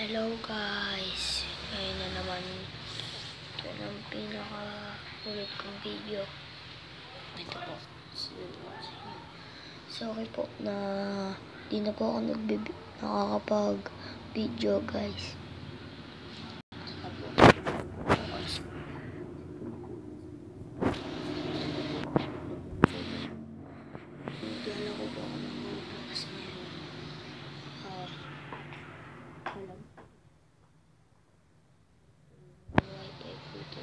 Hello guys! Ngayon na naman ito ang pinaka ulit kong video. Ito po. Sorry po na di na po ako nakakapag video guys. Saka po, Nagdala ko po ako ng Roblox ngayon. Ah, alam. Wifi po ito.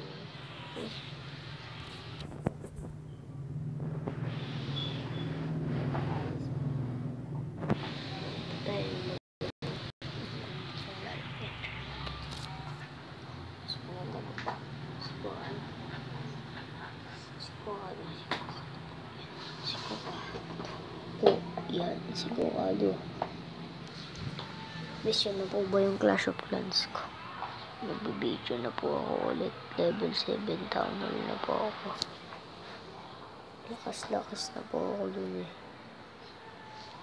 Eh. Tayo mag- sa lalaki. Sigurado ko. Sigurado. Sigurado. Sigurado. Po, Sigurado. Mission na po ba yung Clash of Clans ko? Nagbibideo na po ako ulit. Level 7 town hall na po ako. Lakas-lakas na po ako dun eh.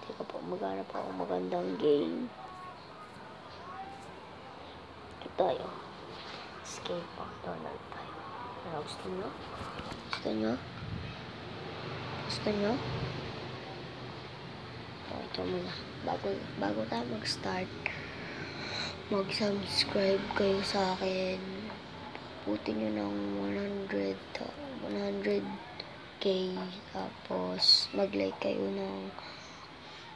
Teka po, maghanap ako magandang game. Ito tayo. Escape McDonald tayo. Ano gusto nyo? Gusto nyo? Gusto nyo? Oh, ito muna. Bago, bago tayo mag-start, mag-subscribe kayo sa akin. Putin nyo ng 100, to- 100k. Tapos, mag-like kayo ng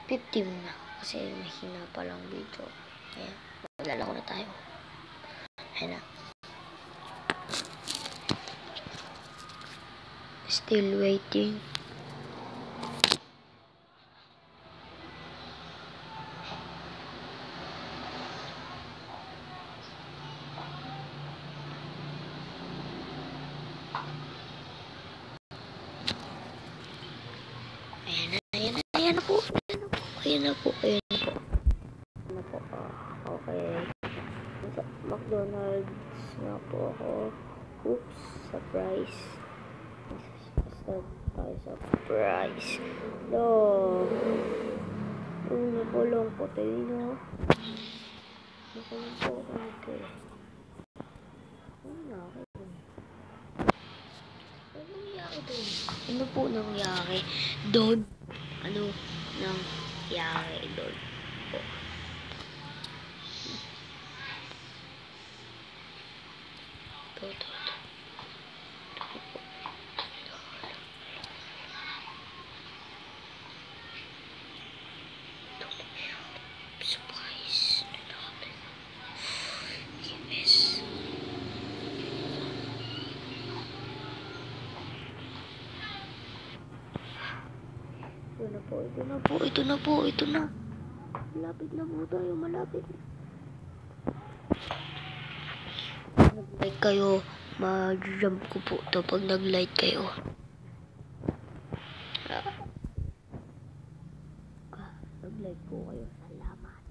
50 muna. Kasi mahina pa lang video. Ayan. Maglalako na tayo. Ayan. Still waiting. Ayan na, ayan na, ayan na po, ayan na na po, ayan na po. Ayan na po, ah, okay. Sa McDonald's na po ako. Oops, surprise. Sa surprise. No. Yung nakulong po tayo, no? Nakulong po nito eh. Ano na dun? Ano? Ano po nangyari doon? Ano nangyari doon po? Ito, ito, po, ito na po, ito na po, ito na. Malapit na po tayo, malapit. Nag-like kayo, ma-jump ko po to pag nag-like kayo. Ah. Nag-like po kayo, salamat.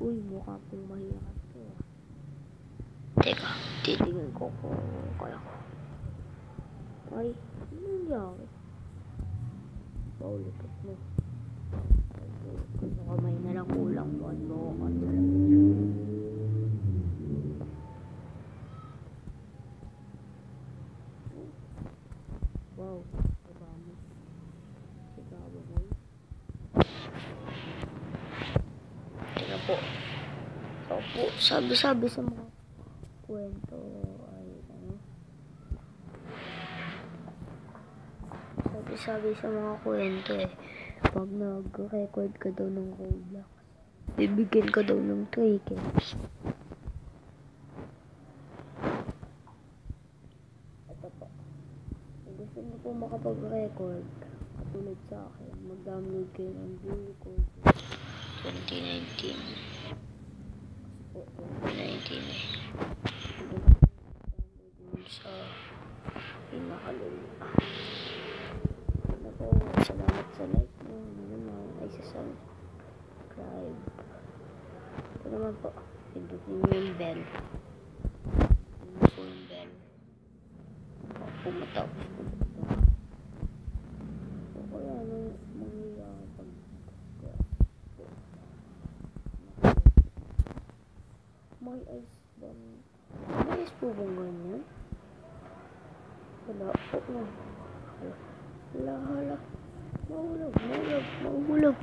Uy, mukha pong mahirap ah. Teka, titingin ko kung kaya ko. Ay, ano nangyari? Paulipat mo. Kung kamay na lang kulang mo, ano ka na lang. Wow, mo? Diba mo mo? Po. Opo, sabi-sabi sa mga kwento ay ano. Sabi-sabi sa mga kwento eh. Pag nag-record ka daw ng Roblox, bibigyan ka daw ng 3K. Ito po. Kung gusto mo po makapag-record, katulad sa akin, mag-download kayo ng Blue Code 2019 po, 2019 eh. Doon sa Ano po, salamat sa like mo. Ano naman, ay subscribe. Ito naman po, pindutin niyo yung bell. Ano po yung bell. po matapos ko ito. So, kaya nung mangyayari pag may ice ba? May ice po bang ganyan? Wala po na. Hala, hala. Mahulog, mahulog, mahulog,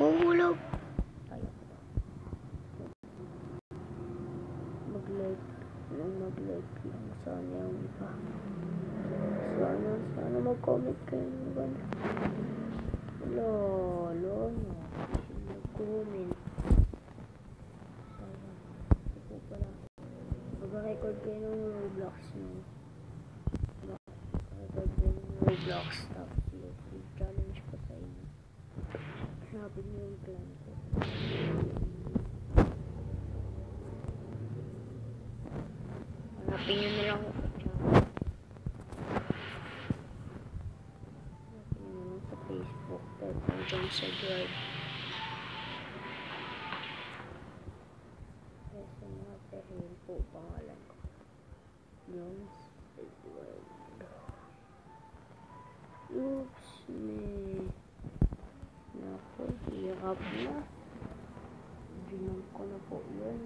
mahulog. Mag-like, nang mag-like lang sana yung iba. Sana, sana mag-comment kayo ng ganda. Wala, wala na. Mag-comment. Sayang. Ito po pala. Mag-record kayo ng Roblox nyo. Mag-record kayo Tapos yung challenge ko sa inyo. Yung plan ko. Hanapin nyo na lang sa Facebook. Mo dyan sa drive. Yes, sa mga po pangalan ko. Jones Na po yun.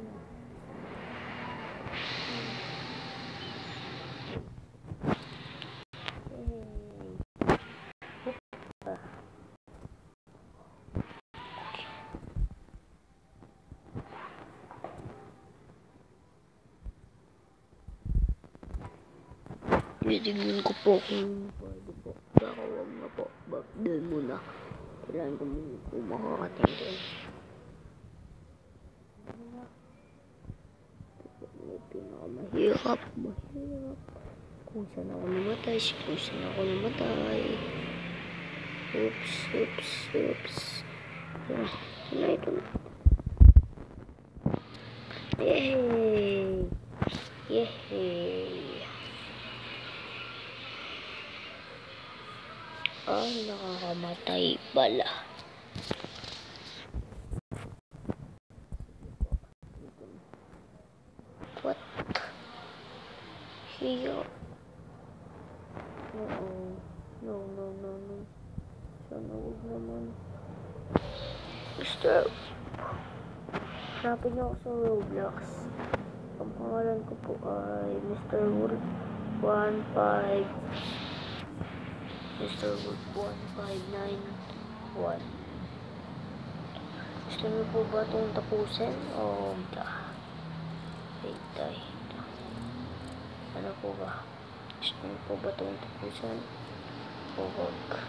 Titignan ko po kung pwede po. Baka wag na po. Bak doon muna. Kailangan ko muna kung makakating doon. May pinakamahirap. Mahirap. Kung saan ako namatay. Kung saan ako namatay. Oops, oops, oops. Yan. Wala ito na. Yay! Yay! Ay, nakakamatay pala. Oo. No, no, no, no. Sana huwag naman. Mr. Hanapin niyo ako sa Roblox. Ang pangalan ko po ay Mr. Wolf 15 Mr. Wolf 1591 Gusto niyo po ba itong tapusin? O da? Wait, tay. Ano po ba? Niyo po ba itong tapusin? O wag?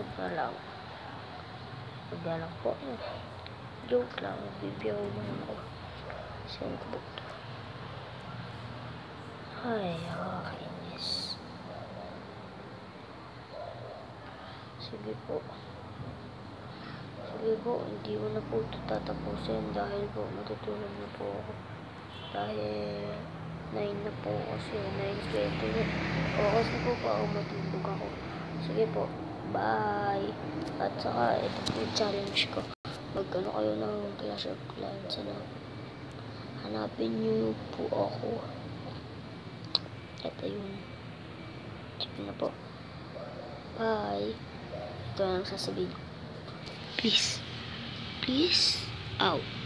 Wag na lang. Wag na lang po. Joke lang. Bibiyaw lang ako. Saan ko ba ito? Ay, nakakainis. Sige po. Sige po, hindi ko na po ito tatapusin dahil po matutulog na po ako. Dahil 9 na po kasi 9.20. Oras na po pa matulog ako. Sige po, bye! At saka, ito po challenge ko. Magkano kayo ng Clash of Clans, ano? Hanapin niyo po ako. Ito yun. Sige na po. Bye. Ito ang sasabihin. Please. Please. Out.